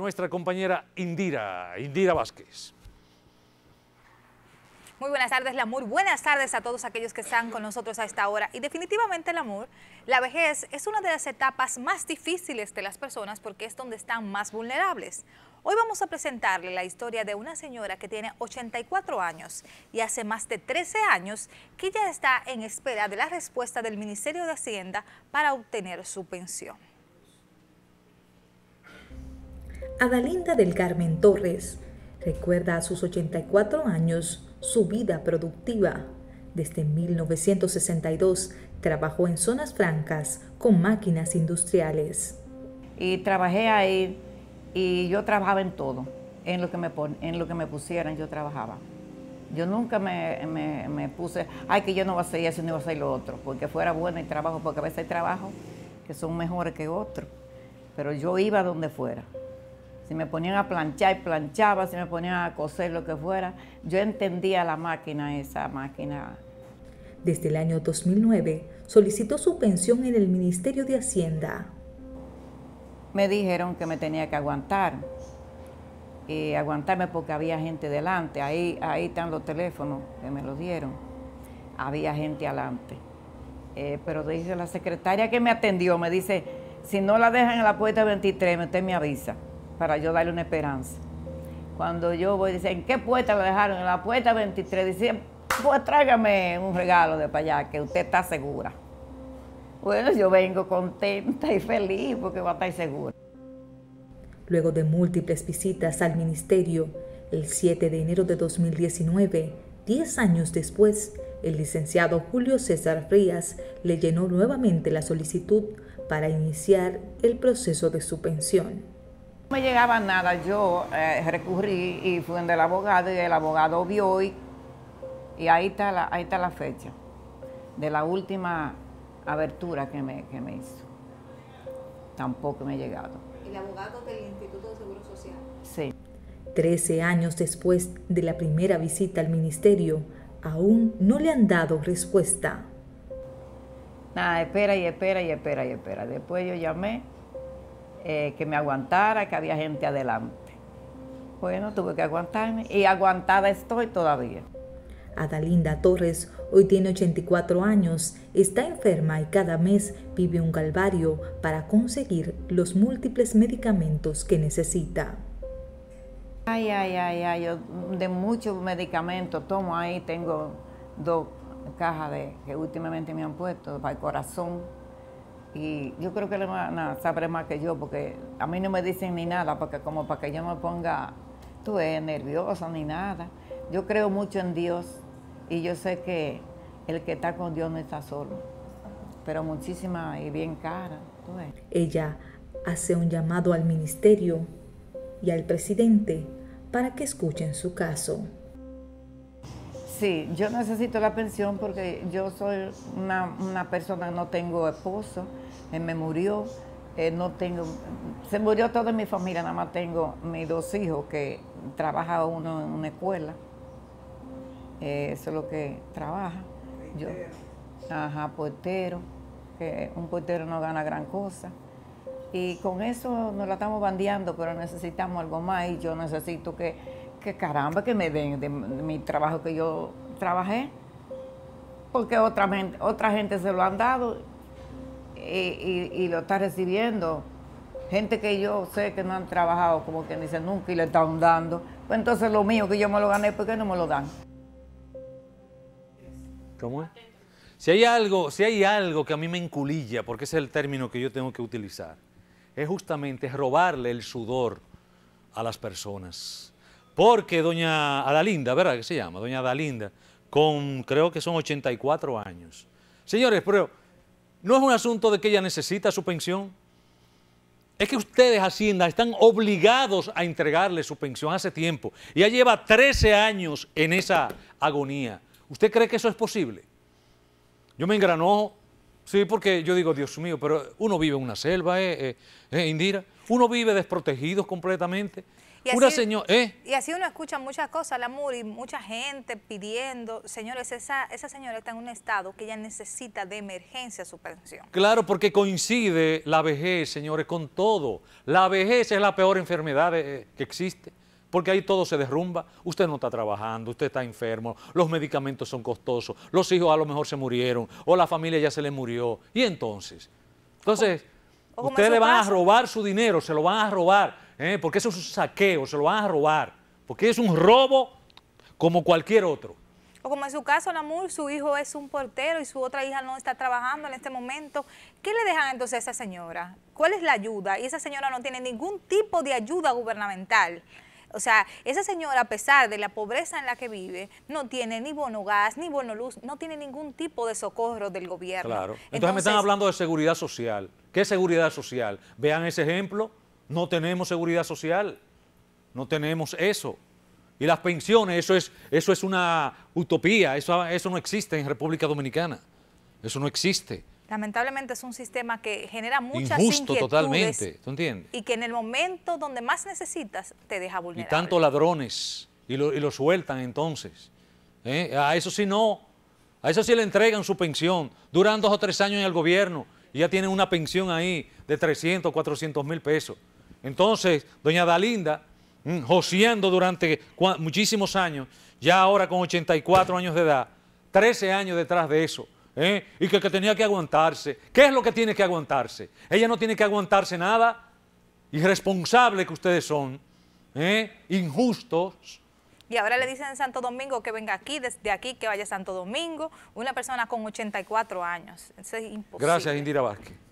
Nuestra compañera Indira, Indira Vázquez. Muy buenas tardes, Lamur. Buenas tardes a todos aquellos que están con nosotros a esta hora. Y definitivamente, Lamur, la vejez es una de las etapas más difíciles de las personas porque es donde están más vulnerables. Hoy vamos a presentarle la historia de una señora que tiene 84 años y hace más de 13 años que ya está en espera de la respuesta del Ministerio de Hacienda para obtener su pensión. Adalinda del Carmen Torres recuerda a sus 84 años su vida productiva. Desde 1962 trabajó en zonas francas con máquinas industriales. Y trabajé ahí y yo trabajaba en todo, en lo que me, en lo que me pusieran yo trabajaba. Yo nunca me, me, puse, ay, que yo no voy a hacer eso, ni voy a hacer lo otro, porque fuera bueno el trabajo, porque a veces hay trabajos que son mejores que otros, pero yo iba donde fuera. Si me ponían a planchar, planchaba, si me ponían a coser, lo que fuera. Yo entendía la máquina, esa máquina. Desde el año 2009 solicitó su pensión en el Ministerio de Hacienda. Me dijeron que me tenía que aguantar. Y aguantarme porque había gente delante. Ahí, ahí están los teléfonos que me los dieron. Había gente adelante. Eh, pero dice la secretaria que me atendió, me dice, si no la dejan en la puerta 23, usted me avisa para yo darle una esperanza. Cuando yo voy, dice, ¿en qué puerta lo dejaron? En la puerta 23. Dice, pues tráigame un regalo de para allá, que usted está segura. Bueno, yo vengo contenta y feliz porque va a estar segura. Luego de múltiples visitas al ministerio, el 7 de enero de 2019, 10 años después, el licenciado Julio César Frías le llenó nuevamente la solicitud para iniciar el proceso de su pensión. No me llegaba nada, yo eh, recurrí y fui donde el abogado y el abogado vio y, y ahí, está la, ahí está la fecha de la última abertura que me, que me hizo. Tampoco me ha llegado. ¿El abogado del Instituto de Seguro Social? Sí. Trece años después de la primera visita al ministerio, aún no le han dado respuesta. Nada, espera y espera y espera y espera. Después yo llamé eh, que me aguantara, que había gente adelante. Bueno, tuve que aguantarme y aguantada estoy todavía. Adalinda Torres hoy tiene 84 años, está enferma y cada mes vive un calvario para conseguir los múltiples medicamentos que necesita. Ay, ay, ay, ay, yo de muchos medicamentos tomo ahí, tengo dos cajas de, que últimamente me han puesto para el corazón, y yo creo que le van a saber más que yo, porque a mí no me dicen ni nada, porque como para que yo me ponga, tú nerviosa ni nada. Yo creo mucho en Dios y yo sé que el que está con Dios no está solo, pero muchísima y bien cara. Ella hace un llamado al ministerio y al presidente para que escuchen su caso. Sí, yo necesito la pensión porque yo soy una, persona que no tengo esposo, eh, me murió, eh, no tengo, se murió toda mi familia, nada más tengo mis dos hijos que trabaja uno en una escuela, eh, eso es lo que trabaja. Yo, ajá, portero, que un portero no gana gran cosa. Y con eso nos la estamos bandeando, pero necesitamos algo más y yo necesito que que caramba que me den de, mi trabajo que yo trabajé, porque otra gente, otra gente se lo han dado y, lo está recibiendo. Gente que yo sé que no han trabajado, como quien dice, nunca y le están dando. Pues entonces lo mío que yo me lo gané, ¿por qué no me lo dan? ¿Cómo es? Si hay algo, si hay algo que a mí me enculilla, porque ese es el término que yo tengo que utilizar, es justamente robarle el sudor a las personas porque doña Adalinda, ¿verdad que se llama? Doña Adalinda, con creo que son 84 años. Señores, pero no es un asunto de que ella necesita su pensión. Es que ustedes, Hacienda, están obligados a entregarle su pensión hace tiempo. Y ya lleva 13 años en esa agonía. ¿Usted cree que eso es posible? Yo me engranó, sí, porque yo digo, Dios mío, pero uno vive en una selva, eh, eh, eh Indira. uno vive desprotegido completamente. Y Una así- señora, ¿eh? Y así uno escucha muchas cosas, la y mucha gente pidiendo, señores, esa, esa señora está en un estado que ella necesita de emergencia su pensión. Claro, porque coincide la vejez, señores, con todo. La vejez es la peor enfermedad eh, que existe, porque ahí todo se derrumba. Usted no está trabajando, usted está enfermo, los medicamentos son costosos, los hijos a lo mejor se murieron, o la familia ya se le murió. ¿Y entonces? Entonces, ustedes le van a robar su dinero, se lo van a robar, ¿eh? porque eso es un saqueo, se lo van a robar, porque es un robo como cualquier otro. O como en su caso, la MUR, su hijo es un portero y su otra hija no está trabajando en este momento. ¿Qué le dejan entonces a esa señora? ¿Cuál es la ayuda? Y esa señora no tiene ningún tipo de ayuda gubernamental. O sea, esa señora, a pesar de la pobreza en la que vive, no tiene ni bono gas, ni bono luz, no tiene ningún tipo de socorro del gobierno. Claro. Entonces, me están hablando de seguridad social. ¿Qué es seguridad social? Vean ese ejemplo. No tenemos seguridad social. No tenemos eso. Y las pensiones, eso es, eso es una utopía. Eso, eso no existe en República Dominicana. Eso no existe. Lamentablemente es un sistema que genera muchas Injusto inquietudes totalmente. ¿Tú entiendes? y que en el momento donde más necesitas te deja Y vulnerable. tantos ladrones. Y lo, y lo sueltan entonces. ¿Eh? A eso sí no. A eso sí le entregan su pensión. Duran dos o tres años en el gobierno y ya tienen una pensión ahí de 300, 400 mil pesos. Entonces, doña Dalinda, mm, joseando durante muchísimos años, ya ahora con 84 años de edad, 13 años detrás de eso, ¿eh? y que, que tenía que aguantarse. ¿Qué es lo que tiene que aguantarse? Ella no tiene que aguantarse nada, irresponsable que ustedes son, ¿eh? injustos. Y ahora le dicen en Santo Domingo que venga aquí, desde aquí que vaya a Santo Domingo, una persona con 84 años. Eso es imposible. Gracias, Indira Vázquez.